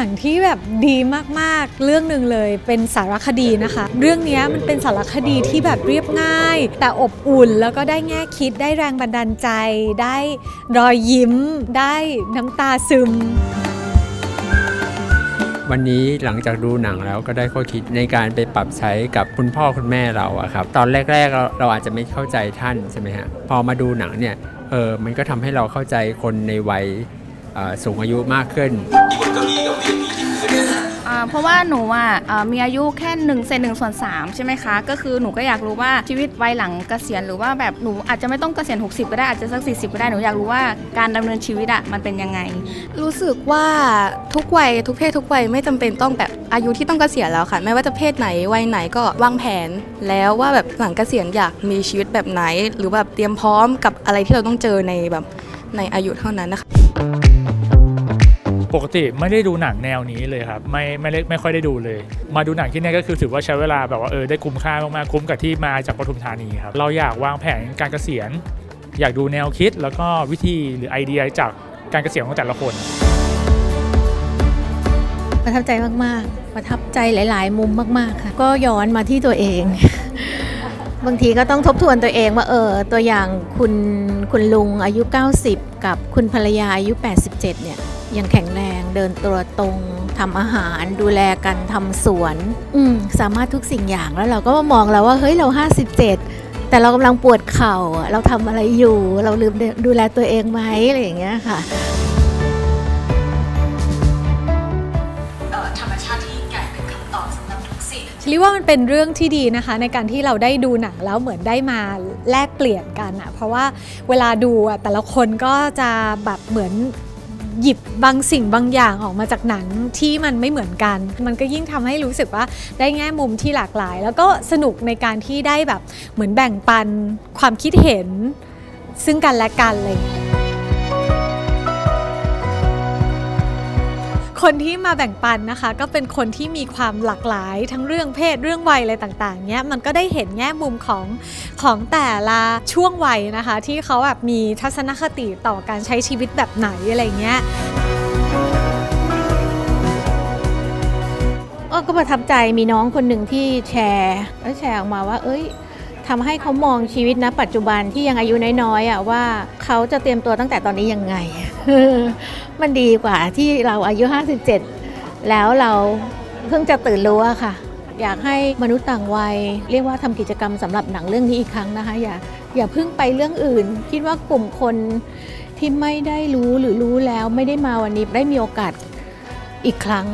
นังที่แบบดีมากๆ เรื่องหนึ่งเลยเป็นสารคดีนะคะ เรื่องนี้มันเป็นสารคดีที่แบบเรียบง่าย แต่อบอุ่นแล้วก็ได้แง่คิดได้แรงบันดาลใจ ได้รอยยิ้ม ได้น้ำตาซึม วันนี้หลังจากดูหนังแล้วก็ได้ข้อคิดในการไปปรับใช้กับคุณพ่อคุณแม่เราอะครับ ตอนแรกๆเราเราอาจจะไม่เข้าใจท่านใช่ไหมฮะพอมาดูหนังเนี่ยเออมันก็ทำให้เราเข้าใจคนในวัย สูงอายุมากขึ้นเพราะว่าหนูอะมีอายุแค่1นึ่งเซนหนึ่งส่วนสามใช่ไหมคะ ก็คือหนูก็อยากรู้ว่าชีวิตวัยหลังเกษียณหรือว่าแบบหนูอาจจะไม่ต้องเกษียณ 60 ก็ได้อาจจะสัก 40 ก็ได้หนูอยากรู้ว่าการดำเนินชีวิตอะมันเป็นยังไง รู้สึกว่าทุกวัยทุกเพศทุกวัยไม่จำเป็นต้องแบบอายุที่ต้องเกษียณแล้วค่ะ ไม่ว่าจะเพศไหนวัยไหนก็วางแผน แล้วว่าแบบหลังเกษียณอยากมีชีวิตแบบไหน หรือแบบเตรียมพร้อมกับอะไรที่เราต้องเจอในแบบในอายุเท่านั้นนะคะ ปกติไม่ได้ดูหนังแนวนี้เลยครับไม่ไม่ไม่ค่อยได้ดูเลย มาดูหนังที่นี่ก็คือถือว่าใช้เวลาแบบว่าเออได้คุ้มค่ามากๆคุ้มกับที่มาจากปทุมธานีครับเราอยากวางแผนการเกษียณ อยากดูแนวคิด แล้วก็วิธีหรือไอเดียจากการเกษียณของแต่ละคนประทับใจมาก ๆ ประทับใจหลาย ๆ มุมมาก ๆ ค่ะ ก็ย้อนมาที่ตัวเอง บางทีก็ต้องทบทวนตัวเองว่าเออ ตัวอย่างคุณคุณลุงอายุ 90 กับคุณภรรยาอายุ 87 เนี่ย ยังแข็งแรงเดินตัวตรงทำอาหารดูแลกันทำสวน อืมสามารถทุกสิ่งอย่างแล้วเราก็มามองแล้วว่าเฮ้ยเรา 57 แต่เรากำลังปวดเข่า เราทำอะไรอยู่ เราลืมดูแลตัวเองไหมอะไรอย่างเงี้ยค่ะธรรมชาติที่ใหญ่เป็นคำตอบสำหรับทุกสิ่งฉันว่ามันเป็นเรื่องที่ดีนะคะ ในการที่เราได้ดูหนังแล้วเหมือนได้มาแลกเปลี่ยนกันอะเพราะว่าเวลาดูอะแต่ละคนก็จะแบบเหมือน หยิบบางสิ่งบางอย่างออกมาจากหนังที่มันไม่เหมือนกัน มันก็ยิ่งทำให้รู้สึกว่าได้แง่มุมที่หลากหลาย แล้วก็สนุกในการที่ได้แบบเหมือนแบ่งปันความคิดเห็นซึ่งกันและกันเลย คนที่มาแบ่งปันนะคะ ก็เป็นคนที่มีความหลากหลายทั้งเรื่องเพศเรื่องวัยอะไรต่างๆเนี้ยมันก็ได้เห็นแง่มุมของของแต่ละช่วงวัยนะคะ ที่เขาแบบมีทัศนคติต่อการใช้ชีวิตแบบไหนอะไรเงี้ยก็ประทับใจมีน้องคนหนึ่งที่แชร์แล้วแชร์ออกมาว่า เอ้ยทำให้เขามองชีวิตณปัจจุบันที่ยังอายุน้อยๆอะว่าเขาจะเตรียมตัวตั้งแต่ตอนนี้ยังไง มันดีกว่าที่เราอายุ 57 แล้วเราเพิ่งจะตื่นรู้อะค่ะ อยากให้มนุษย์ต่างวัย เรียกว่าทำกิจกรรมสำหรับหนังเรื่องนี้อีกครั้งนะคะ อย่าอย่าเพิ่งไปเรื่องอื่น คิดว่ากลุ่มคนที่ไม่ได้รู้หรือรู้แล้วไม่ได้มาวันนี้ได้มีโอกาสอีกครั้ง